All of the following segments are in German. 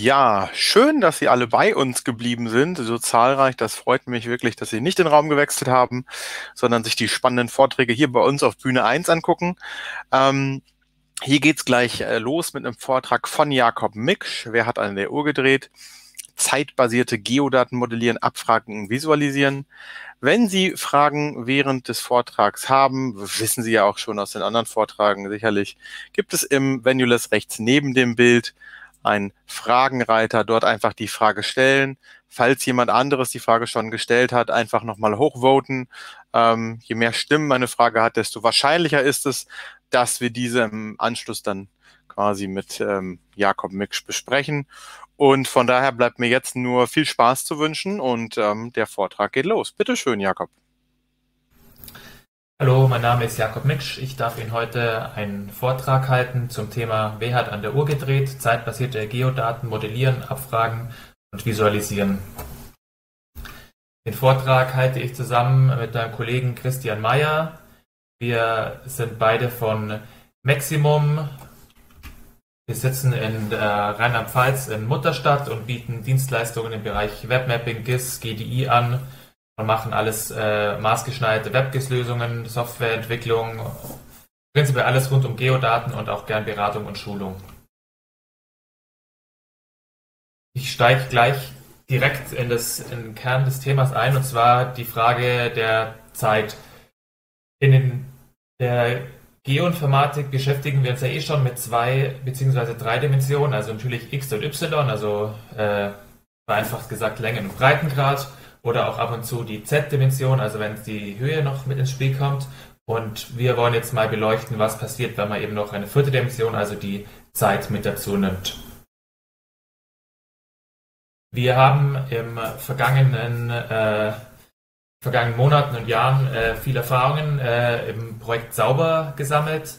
Ja, schön, dass Sie alle bei uns geblieben sind, so zahlreich. Das freut mich wirklich, dass Sie nicht den Raum gewechselt haben, sondern sich die spannenden Vorträge hier bei uns auf Bühne 1 angucken. Ähm, hier geht's gleich äh, los mit einem Vortrag von Jakob Miksch. Wer hat an der Uhr gedreht? Zeitbasierte Geodaten modellieren, abfragen und visualisieren. Wenn Sie Fragen während des Vortrags haben, wissen Sie ja auch schon aus den anderen Vortragen sicherlich, gibt es im Venuless rechts neben dem Bild ein Fragenreiter, dort einfach die Frage stellen. Falls jemand anderes die Frage schon gestellt hat, einfach nochmal hochvoten. Ähm, je mehr Stimmen eine Frage hat, desto wahrscheinlicher ist es, dass wir diese im Anschluss dann quasi mit ähm, Jakob Miksch besprechen. Und von daher bleibt mir jetzt nur viel Spaß zu wünschen und ähm, der Vortrag geht los. Bitte schön, Jakob. Hallo, mein Name ist Jakob Miksch. Ich darf Ihnen heute einen Vortrag halten zum Thema Wer hat an der Uhr gedreht? Zeitbasierte Geodaten modellieren, abfragen und visualisieren. Den Vortrag halte ich zusammen mit meinem Kollegen Christian Mayer. Wir sind beide von Maximum. Wir sitzen in Rheinland-Pfalz in Mutterstadt und bieten Dienstleistungen im Bereich Webmapping, GIS, GDI an und machen alles äh, maßgeschneiderte WebGIS-Lösungen, Softwareentwicklung, prinzipiell alles rund um Geodaten und auch gern Beratung und Schulung. Ich steige gleich direkt in, das, in den Kern des Themas ein, und zwar die Frage der Zeit. In den, der Geoinformatik beschäftigen wir uns ja eh schon mit zwei beziehungsweise drei Dimensionen, also natürlich X und Y, also äh, vereinfacht gesagt Längen- und Breitengrad oder auch ab und zu die Z-Dimension, also wenn die Höhe noch mit ins Spiel kommt. Und wir wollen jetzt mal beleuchten, was passiert, wenn man eben noch eine vierte Dimension, also die Zeit mit dazu nimmt. Wir haben im vergangenen, äh, vergangenen Monaten und Jahren äh, viele Erfahrungen äh, im Projekt Sauber gesammelt.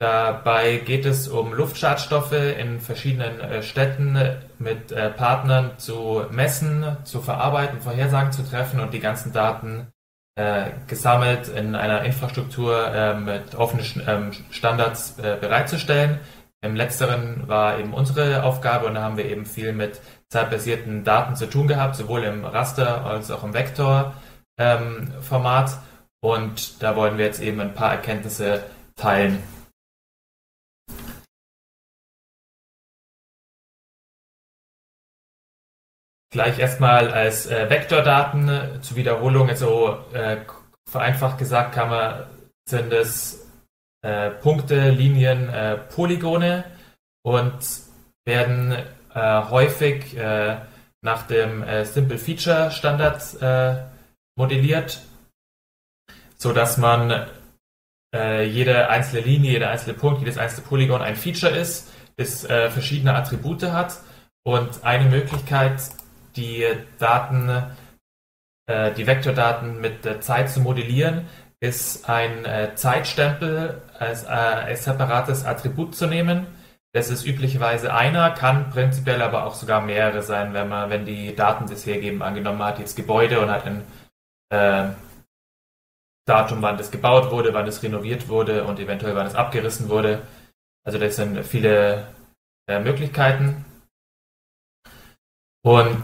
Dabei geht es um Luftschadstoffe in verschiedenen äh, Städten mit äh, Partnern zu messen, zu verarbeiten, Vorhersagen zu treffen und die ganzen Daten äh, gesammelt in einer Infrastruktur mit offenen ähm, Standards bereitzustellen. Im letzteren war eben unsere Aufgabe und da haben wir eben viel mit zeitbasierten Daten zu tun gehabt, sowohl im Raster als auch im Vektorformat. Ähm, und da wollen wir jetzt eben ein paar Erkenntnisse teilen. Gleich erstmal als äh, Vektordaten äh, zur Wiederholung, also äh, vereinfacht gesagt kann man, sind es äh, Punkte, Linien, äh, Polygone und werden äh, häufig nach dem Simple Feature Standard modelliert, so dass man jede einzelne Linie, jeder einzelne Punkt, jedes einzelne Polygon ein Feature ist, das verschiedene Attribute hat und eine Möglichkeit die Daten, äh, die Vektordaten mit der Zeit zu modellieren, ist ein äh, Zeitstempel als, äh, als separates Attribut zu nehmen. Das ist üblicherweise einer, kann prinzipiell aber auch sogar mehrere sein, wenn man, wenn die Daten das hergeben. Angenommen, hat jetzt Gebäude und hat ein äh, Datum, wann das gebaut wurde, wann es renoviert wurde und eventuell wann es abgerissen wurde. Also das sind viele äh, Möglichkeiten. Und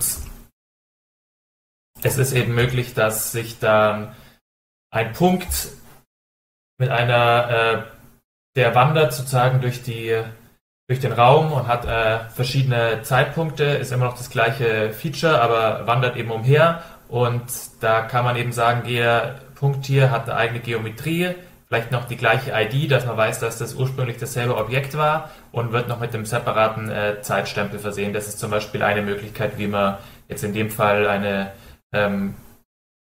es ist eben möglich, dass sich dann ein Punkt mit einer, äh, der wandert sozusagen durch die durch den Raum und hat äh, verschiedene Zeitpunkte, ist immer noch das gleiche Feature, aber wandert eben umher und da kann man eben sagen, jeder Punkt hier hat eine eigene Geometrie, vielleicht noch die gleiche ID, dass man weiß, dass das ursprünglich dasselbe Objekt war und wird noch mit einem separaten äh, Zeitstempel versehen. Das ist zum Beispiel eine Möglichkeit, wie man jetzt in dem Fall eine, ähm,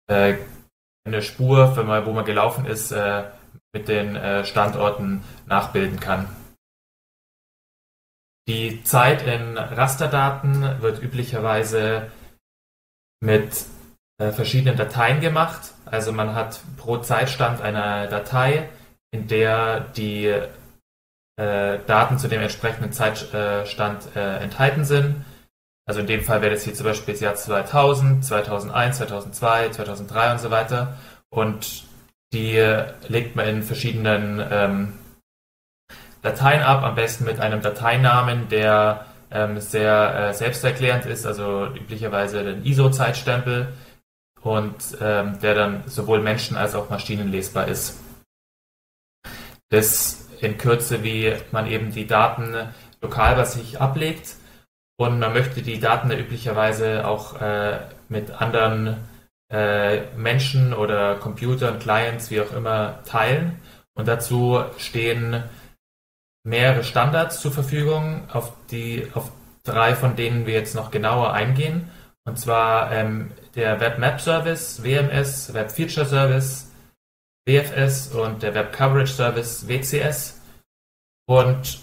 äh, eine Spur, man, wo man gelaufen ist, äh, mit den äh, Standorten nachbilden kann. Die Zeit in Rasterdaten wird üblicherweise mit verschiedenen Dateien gemacht. Also man hat pro Zeitstand eine Datei, in der die äh, Daten zu dem entsprechenden Zeitstand äh, enthalten sind. Also in dem Fall wäre das hier zum Beispiel das Jahr 2000, 2001, 2002, 2003 und so weiter. Und die legt man in verschiedenen ähm, Dateien ab, am besten mit einem Dateinamen, der ähm, sehr äh, selbsterklärend ist, also üblicherweise den ISO-Zeitstempel und ähm, der dann sowohl Menschen- als auch Maschinen lesbar ist. Das in Kürze, wie man eben die Daten lokal bei sich ablegt und man möchte die Daten üblicherweise auch äh, mit anderen äh, Menschen oder Computern, Clients, wie auch immer, teilen. Und dazu stehen mehrere Standards zur Verfügung, auf die auf drei von denen wir jetzt noch genauer eingehen. Und zwar ähm, der Web Map Service, WMS, Web Feature Service, WFS und der Web Coverage Service, WCS. Und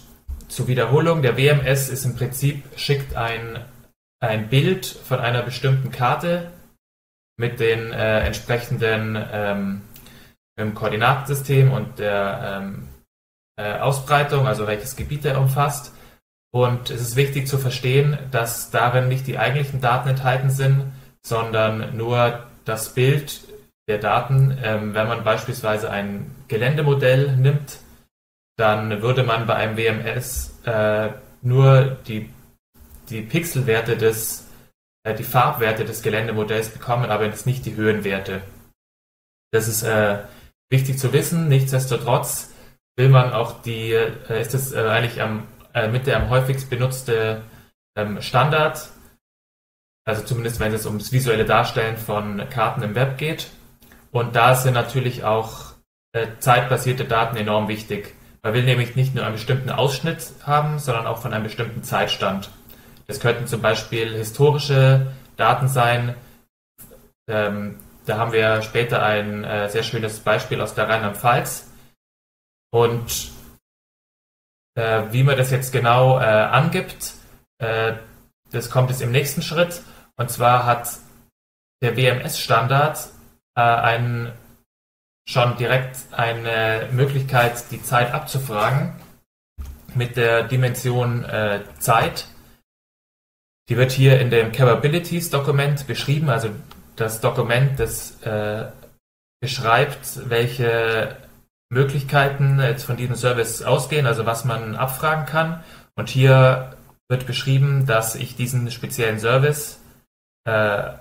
zur Wiederholung, der WMS ist im Prinzip, schickt ein, ein Bild von einer bestimmten Karte mit den äh, entsprechenden ähm, Koordinatensystem und der ähm, äh, Ausbreitung, also welches Gebiet er umfasst. Und es ist wichtig zu verstehen, dass darin nicht die eigentlichen Daten enthalten sind, sondern nur das Bild der Daten. Ähm, wenn man beispielsweise ein Geländemodell nimmt, dann würde man bei einem WMS äh, nur die, die Pixelwerte des, äh, die Farbwerte des Geländemodells bekommen, aber jetzt nicht die Höhenwerte. Das ist äh, wichtig zu wissen. Nichtsdestotrotz will man auch die, äh, ist es äh, eigentlich am, äh, mit der am häufigst benutzte ähm, Standard, also zumindest wenn es ums visuelle Darstellen von Karten im Web geht. Und da sind natürlich auch äh, zeitbasierte Daten enorm wichtig. Man will nämlich nicht nur einen bestimmten Ausschnitt haben, sondern auch von einem bestimmten Zeitstand. Das könnten zum Beispiel historische Daten sein. Ähm, da haben wir später ein äh, sehr schönes Beispiel aus der Rheinland-Pfalz. Und äh, wie man das jetzt genau äh, angibt, äh, das kommt jetzt im nächsten Schritt. Und zwar hat der WMS-Standard äh, einen schon direkt eine Möglichkeit, die Zeit abzufragen mit der Dimension äh, Zeit. Die wird hier in dem Capabilities-Dokument beschrieben, also das Dokument, das äh, beschreibt, welche Möglichkeiten jetzt von diesem Service ausgehen, also was man abfragen kann. Und hier wird beschrieben, dass ich diesen speziellen Service äh,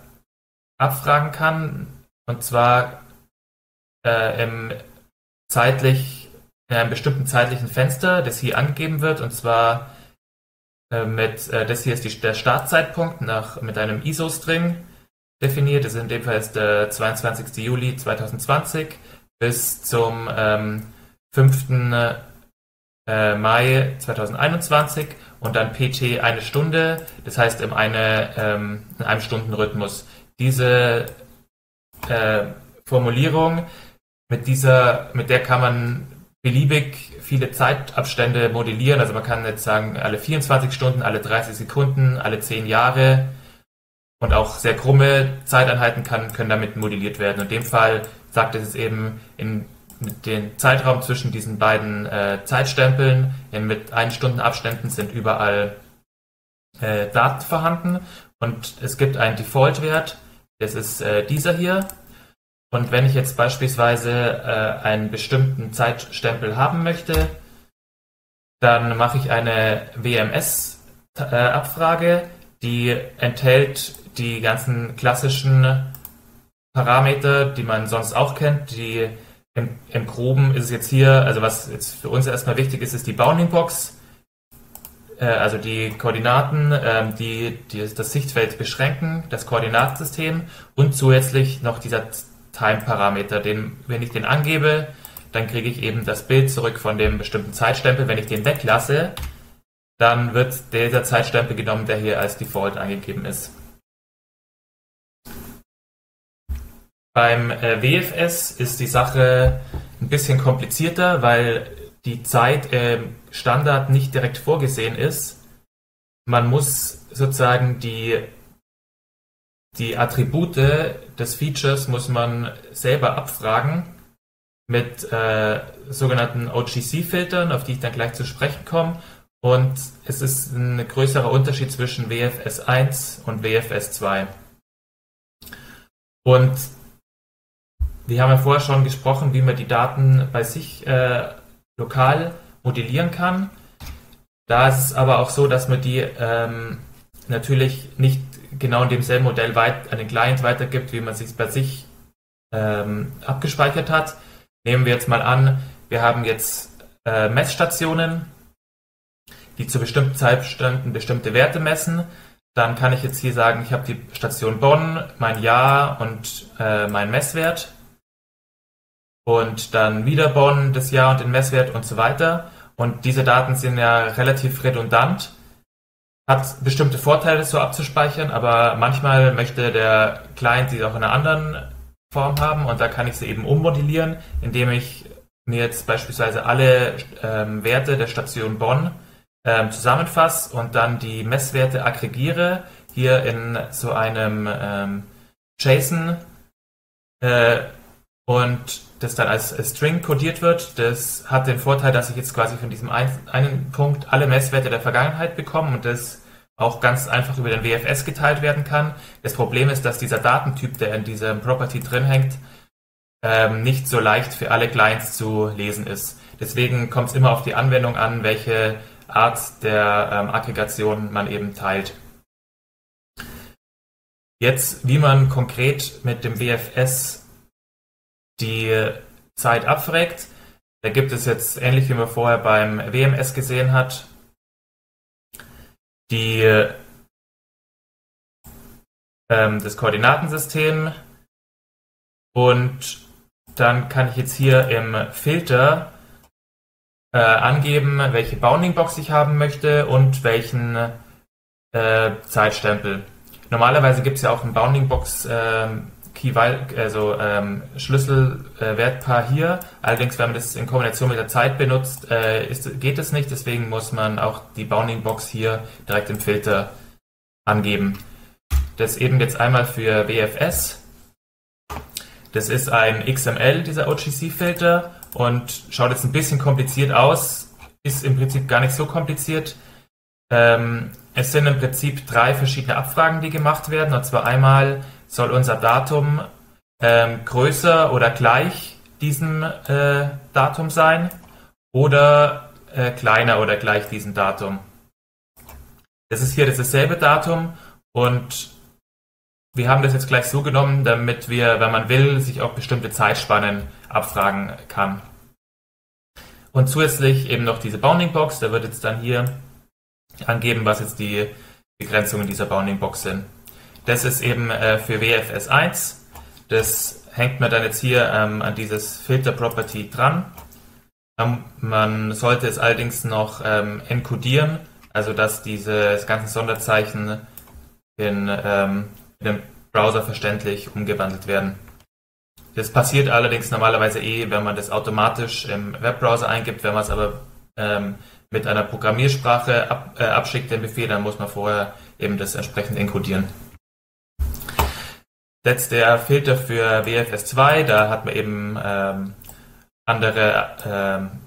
abfragen kann. Und zwar äh, im zeitlich, in einem bestimmten zeitlichen Fenster, das hier angegeben wird, und zwar äh, mit, äh, das hier ist die, der Startzeitpunkt nach, mit einem ISO-String definiert, das ist in dem Fall ist der 22. Juli 2020 bis zum ähm, 5. Äh, Mai 2021 und dann PT eine Stunde, das heißt in, eine, ähm, in einem Stundenrhythmus. Diese äh, Formulierung mit dieser, mit der kann man beliebig viele Zeitabstände modellieren. Also man kann jetzt sagen, alle 24 Stunden, alle 30 Sekunden, alle 10 Jahre und auch sehr krumme Zeiteinheiten kann, können damit modelliert werden. in dem Fall sagt es eben in den Zeitraum zwischen diesen beiden äh, Zeitstempeln in mit ein Stunden Abständen sind überall äh, Daten vorhanden und es gibt einen Default-Wert, das ist äh, dieser hier und wenn ich jetzt beispielsweise äh, einen bestimmten Zeitstempel haben möchte, dann mache ich eine WMS-Abfrage, die enthält die ganzen klassischen Parameter, die man sonst auch kennt. Die im, im Groben ist es jetzt hier, also was jetzt für uns erstmal wichtig ist, ist die Bounding Box, äh, also die Koordinaten, äh, die, die das Sichtfeld beschränken, das Koordinatensystem und zusätzlich noch dieser Time-Parameter, wenn ich den angebe, dann kriege ich eben das Bild zurück von dem bestimmten Zeitstempel. Wenn ich den weglasse, dann wird dieser Zeitstempel genommen, der hier als Default angegeben ist. Beim äh, WFS ist die Sache ein bisschen komplizierter, weil die Zeit im Standard nicht direkt vorgesehen ist. Man muss sozusagen die die Attribute des Features muss man selber abfragen mit äh, sogenannten OGC-Filtern, auf die ich dann gleich zu sprechen komme. und es ist ein größerer Unterschied zwischen WFS 1 und WFS 2. Und wir haben ja vorher schon gesprochen, wie man die Daten bei sich äh, lokal modellieren kann. Da ist es aber auch so, dass man die ähm, natürlich nicht genau in demselben Modell weit, an den Client weitergibt, wie man es bei sich ähm, abgespeichert hat. Nehmen wir jetzt mal an, wir haben jetzt äh, Messstationen, die zu bestimmten Zeitständen bestimmte Werte messen. Dann kann ich jetzt hier sagen, ich habe die Station Bonn, mein Jahr und äh, mein Messwert. Und dann wieder Bonn, das Jahr und den Messwert und so weiter. Und diese Daten sind ja relativ redundant. Hat bestimmte Vorteile, so abzuspeichern, aber manchmal möchte der Client sie auch in einer anderen Form haben und da kann ich sie eben ummodellieren, indem ich mir jetzt beispielsweise alle ähm, Werte der Station Bonn ähm, zusammenfasse und dann die Messwerte aggregiere, hier in so einem ähm, JSON äh, und das dann als, als, String codiert wird. Das hat den Vorteil, dass ich jetzt quasi von diesem ein, einen Punkt alle Messwerte der Vergangenheit bekomme und das auch ganz einfach über den WFS geteilt werden kann. Das Problem ist, dass dieser Datentyp, der in diesem Property drin hängt, ähm, nicht so leicht für alle Clients zu lesen ist. Deswegen kommt es immer auf die Anwendung an, welche Art der ähm, Aggregation man eben teilt. Jetzt, wie man konkret mit dem WFS die Zeit abfragt, da gibt es jetzt, ähnlich wie man vorher beim WMS gesehen hat, die, ähm, das Koordinatensystem und dann kann ich jetzt hier im Filter äh, angeben, welche Bounding Box ich haben möchte und welchen äh, Zeitstempel. Normalerweise gibt es ja auch ein Bounding Box äh, Also ähm, Schlüsselwertpaar äh, hier. Allerdings, wenn man das in Kombination mit der Zeit benutzt, äh, ist, geht es nicht. Deswegen muss man auch die Bounding Box hier direkt im Filter angeben. Das eben jetzt einmal für WFS. Das ist ein XML, dieser OGC-Filter und schaut jetzt ein bisschen kompliziert aus, ist im Prinzip gar nicht so kompliziert. Ähm, es sind im Prinzip drei verschiedene Abfragen, die gemacht werden. Und zwar einmal soll unser Datum ähm, größer oder gleich diesem äh, Datum sein oder äh, kleiner oder gleich diesem Datum. Das ist hier dasselbe Datum und wir haben das jetzt gleich so genommen, damit wir, wenn man will, sich auch bestimmte Zeitspannen abfragen kann. Und zusätzlich eben noch diese Bounding Box, da wird jetzt dann hier angeben, was jetzt die Begrenzungen dieser Bounding Box sind. Das ist eben äh, für WFS 1. Das hängt man dann jetzt hier ähm, an dieses Filter Property dran. Ähm, man sollte es allerdings noch ähm, encodieren, also dass diese ganzen Sonderzeichen in ähm, in dem Browser verständlich umgewandelt werden. Das passiert allerdings normalerweise eh, wenn man das automatisch im Webbrowser eingibt. Wenn man es aber ähm, mit einer Programmiersprache ab, äh, abschickt, den Befehl, dann muss man vorher eben das entsprechend encodieren. Jetzt der Filter für WFS2, da hat man eben ähm, andere ähm,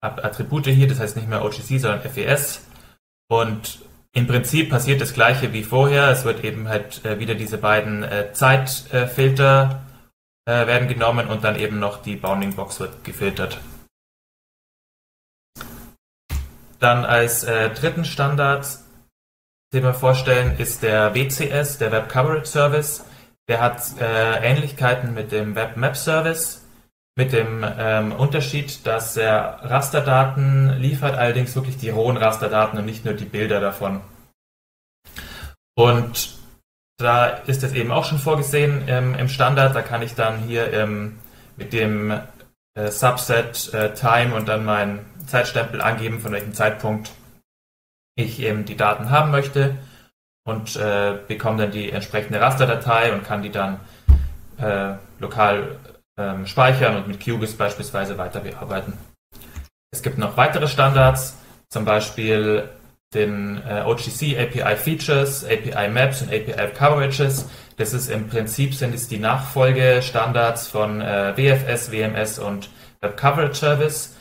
Attribute hier, das heißt nicht mehr OGC, sondern FES. Und im Prinzip passiert das gleiche wie vorher. Es wird eben halt äh, wieder diese beiden äh, Zeitfilter äh, werden genommen und dann eben noch die Bounding Box wird gefiltert. Dann als äh, dritten Standard, den wir vorstellen, ist der WCS, der Web Coverage Service. Der hat äh, Ähnlichkeiten mit dem Web Map Service mit dem ähm, Unterschied, dass er Rasterdaten liefert, allerdings wirklich die rohen Rasterdaten und nicht nur die Bilder davon. Und da ist es eben auch schon vorgesehen ähm, im Standard. Da kann ich dann hier ähm, mit dem äh, Subset äh, Time und dann meinen Zeitstempel angeben, von welchem Zeitpunkt ich eben die Daten haben möchte und äh, bekomme dann die entsprechende Rasterdatei und kann die dann äh, lokal ähm, speichern und mit QGIS beispielsweise weiter bearbeiten. Es gibt noch weitere Standards, zum Beispiel den äh, OGC API Features, API Maps und API Coverages. Das ist im Prinzip sind es die Nachfolgestandards von äh, WFS, WMS und Web Coverage Service.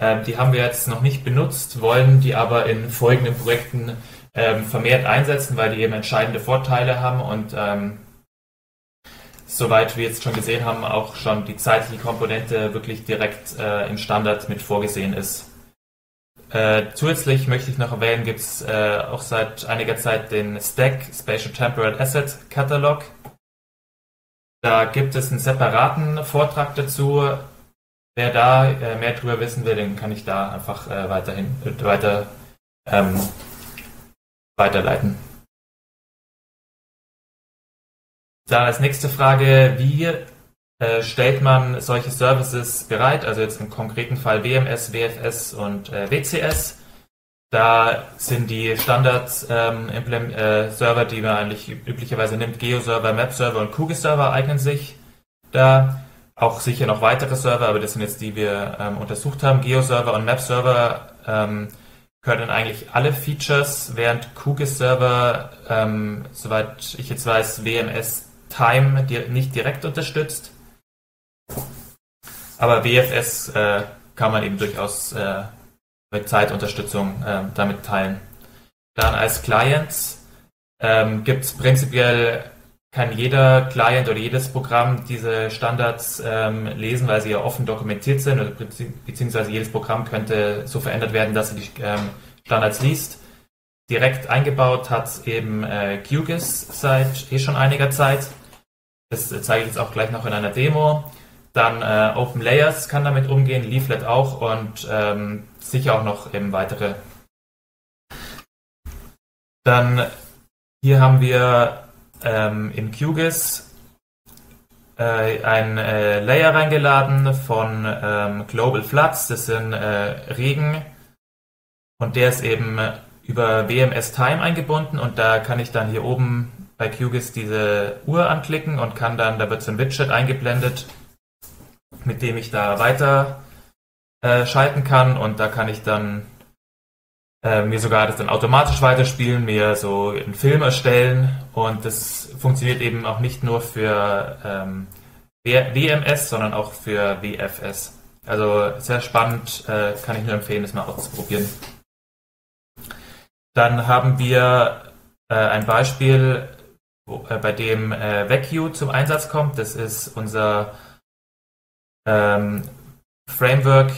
Ähm, die haben wir jetzt noch nicht benutzt, wollen die aber in folgenden Projekten ähm, vermehrt einsetzen, weil die eben entscheidende Vorteile haben und ähm, soweit wir jetzt schon gesehen haben, auch schon die zeitliche Komponente wirklich direkt äh, im Standard mit vorgesehen ist. Äh, zusätzlich möchte ich noch erwähnen, gibt es äh, auch seit einiger Zeit den Stack Spatial Temporal Asset Catalog. Da gibt es einen separaten Vortrag dazu. Wer da äh, mehr darüber wissen will, den kann ich da einfach äh, weiterhin weiter ähm, weiterleiten. Dann als nächste Frage, wie äh, stellt man solche Services bereit? Also jetzt im konkreten Fall WMS, WFS und äh, WCS. Da sind die Standard-Server, ähm, äh, die man eigentlich üblicherweise nimmt, Geo-Server, Map-Server und QGIS-Server eignen sich da. Auch sicher noch weitere Server, aber das sind jetzt die, die wir ähm, untersucht haben. Geo-Server und Map-Server ähm, können eigentlich alle Features, während QGIS-Server, ähm, soweit ich jetzt weiß, WMS Time nicht direkt unterstützt. Aber WFS äh, kann man eben durchaus äh, mit Zeitunterstützung äh, damit teilen. Dann als Clients ähm, gibt es prinzipiell kann jeder Client oder jedes Programm diese Standards ähm, lesen, weil sie ja offen dokumentiert sind, oder beziehungsweise jedes Programm könnte so verändert werden, dass er die ähm, Standards liest. Direkt eingebaut hat eben äh, QGIS seit eh schon einiger Zeit. Das zeige ich jetzt auch gleich noch in einer Demo. Dann äh, Open Layers kann damit umgehen, Leaflet auch und ähm, sicher auch noch eben weitere. Dann hier haben wir ähm, im QGIS äh, ein äh, Layer reingeladen von ähm, Global Floods. Das sind äh, Regen. Und der ist eben über WMS Time eingebunden. Und da kann ich dann hier oben bei QGIS diese Uhr anklicken und kann dann, da wird so ein Widget eingeblendet, mit dem ich da weiter äh, schalten kann. Und da kann ich dann äh, mir sogar das dann automatisch weiterspielen, mir so einen Film erstellen und das funktioniert eben auch nicht nur für ähm, WMS, sondern auch für WFS. Also sehr spannend, äh, kann ich nur empfehlen, das mal auszuprobieren. Dann haben wir äh, ein Beispiel, wo, äh, bei dem äh, VecU zum Einsatz kommt. Das ist unser ähm, Framework,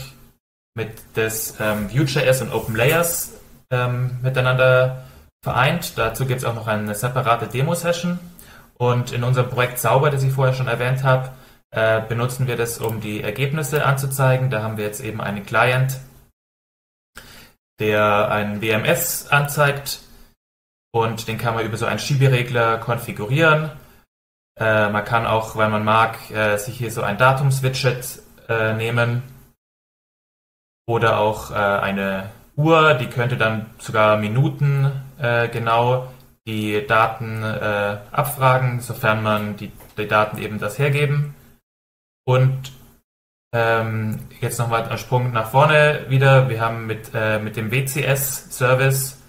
mit das ähm, Vue.js und OpenLayers ähm, miteinander vereint. Dazu gibt es auch noch eine separate Demo-Session. Und in unserem Projekt Sauber, das ich vorher schon erwähnt habe, äh, benutzen wir das, um die Ergebnisse anzuzeigen. Da haben wir jetzt eben einen Client, der ein WMS anzeigt und den kann man über so einen Schieberegler konfigurieren. Äh, man kann auch, wenn man mag, äh, sich hier so ein Datumswidget äh, nehmen oder auch äh, eine Uhr, die könnte dann sogar Minuten äh, genau die Daten äh, abfragen, sofern man die, die Daten eben das hergeben. Und ähm, jetzt nochmal ein Sprung nach vorne wieder. Wir haben mit, äh, mit dem WCS-Service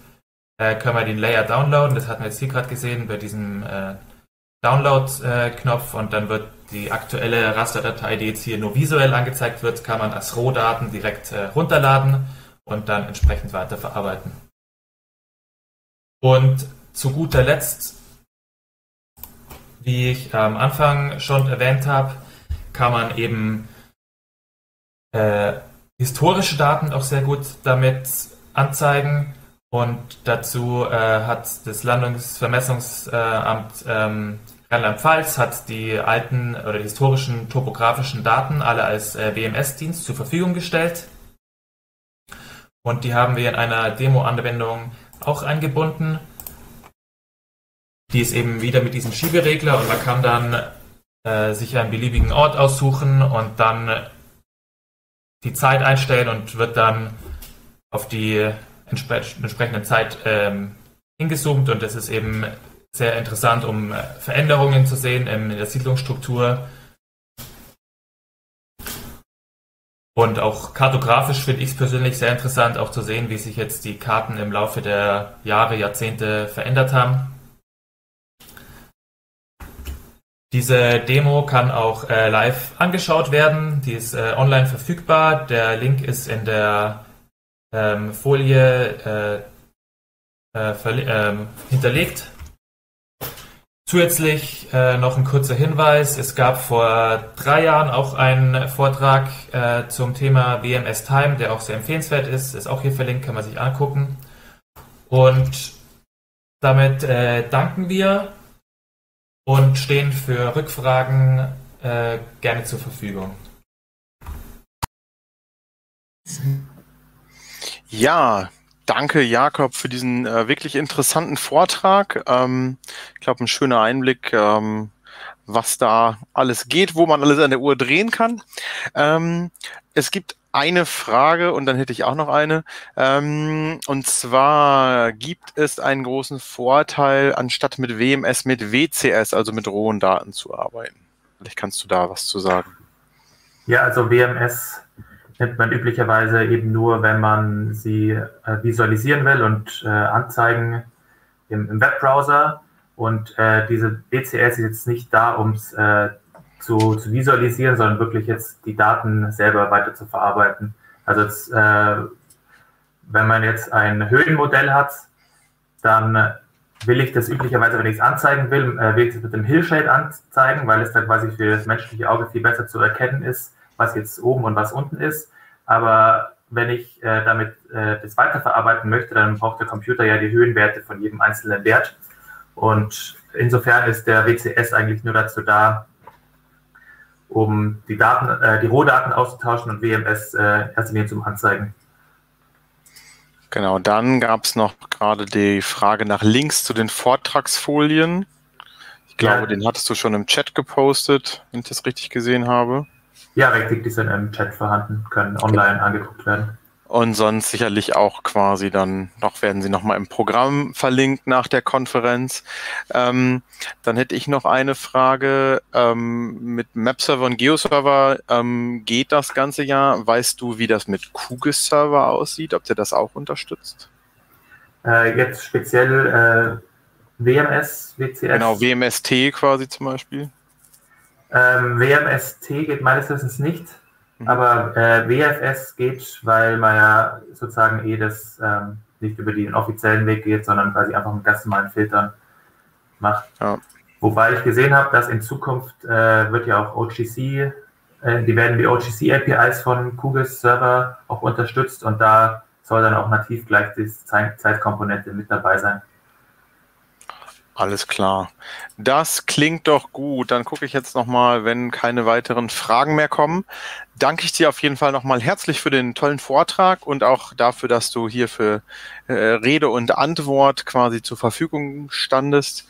äh, können wir den Layer downloaden. Das hatten wir jetzt hier gerade gesehen bei diesem äh, Download-Knopf und dann wird die aktuelle Rasterdatei, die jetzt hier nur visuell angezeigt wird, kann man als Rohdaten direkt äh, runterladen und dann entsprechend weiterverarbeiten. Und zu guter Letzt, wie ich am Anfang schon erwähnt habe, kann man eben äh, historische Daten auch sehr gut damit anzeigen. Und dazu äh, hat das Landungsvermessungsamt ähm, Rheinland-Pfalz hat die alten oder historischen topografischen Daten alle als äh, WMS-Dienst zur Verfügung gestellt. Und die haben wir in einer Demo-Anwendung auch eingebunden. Die ist eben wieder mit diesem Schieberegler und man kann dann äh, sich einen beliebigen Ort aussuchen und dann die Zeit einstellen und wird dann auf die entsprechende Zeit ähm, hingezoomt und das ist eben sehr interessant, um äh, Veränderungen zu sehen in der Siedlungsstruktur. Und auch kartografisch finde ich es persönlich sehr interessant, auch zu sehen, wie sich jetzt die Karten im Laufe der Jahre, Jahrzehnte verändert haben. Diese Demo kann auch äh, live angeschaut werden. Die ist äh, online verfügbar. Der Link ist in der ähm, Folie äh, äh ähm, hinterlegt. Zusätzlich äh, noch ein kurzer Hinweis. Es gab vor drei Jahren auch einen Vortrag äh, zum Thema WMS Time, der auch sehr empfehlenswert ist. Ist auch hier verlinkt, kann man sich angucken. Und damit danken wir und stehen für Rückfragen äh, gerne zur Verfügung. Ja, danke Jakob für diesen äh, wirklich interessanten Vortrag. Ähm, ich glaube, ein schöner Einblick, ähm, was da alles geht, wo man alles an der Uhr drehen kann. Ähm, es gibt eine Frage und dann hätte ich auch noch eine. Ähm, und zwar gibt es einen großen Vorteil, anstatt mit WMS mit WCS, also mit rohen Daten zu arbeiten. Vielleicht kannst du da was zu sagen. Ja, also WMS nimmt man üblicherweise eben nur, wenn man sie äh, visualisieren will und äh, anzeigen im, im, Webbrowser. Und äh, diese WCS ist jetzt nicht da, um es äh, zu, zu visualisieren, sondern wirklich jetzt die Daten selber weiter zu verarbeiten. Also jetzt, äh, wenn man jetzt ein Höhenmodell hat, dann will ich das üblicherweise, wenn ich es anzeigen will, äh, will ich es mit dem Hillshade anzeigen, weil es dann quasi für das menschliche Auge viel besser zu erkennen ist, was jetzt oben und was unten ist. Aber wenn ich äh, damit äh, das weiterverarbeiten möchte, dann braucht der Computer ja die Höhenwerte von jedem einzelnen Wert. Und insofern ist der WCS eigentlich nur dazu da, um die Daten, äh, die Rohdaten auszutauschen und WMS äh, erst zum Anzeigen. Genau, dann gab es noch gerade die Frage nach Links zu den Vortragsfolien. Ich glaube, ja. den hattest du schon im Chat gepostet, wenn ich das richtig gesehen habe. Ja, richtig, die sind im Chat vorhanden, können online okay. angeguckt werden. Und sonst sicherlich auch quasi dann noch werden sie nochmal im Programm verlinkt nach der Konferenz. Ähm, dann hätte ich noch eine Frage. Ähm, mit Map-Server und Geo-Server ähm, geht das ganze Jahr. Weißt du, wie das mit QGIS-Server aussieht? Ob der das auch unterstützt? Äh, jetzt speziell äh, WMS, WCS? Genau, WMST quasi zum Beispiel. Ähm, WMST geht meines Wissens nicht. Mhm. Aber äh, WFS geht, weil man ja sozusagen eh das ähm, nicht über den offiziellen Weg geht, sondern quasi einfach mit ganz normalen Filtern macht. Ja. Wobei ich gesehen habe, dass in Zukunft äh, wird ja auch OGC, äh, die werden die OGC APIs von QGIS Server auch unterstützt und da soll dann auch nativ gleich die Zeitkomponente mit dabei sein. Alles klar. Das klingt doch gut. Dann gucke ich jetzt nochmal, wenn keine weiteren Fragen mehr kommen. Danke ich dir auf jeden Fall nochmal herzlich für den tollen Vortrag und auch dafür, dass du hier für äh, Rede und Antwort quasi zur Verfügung standest.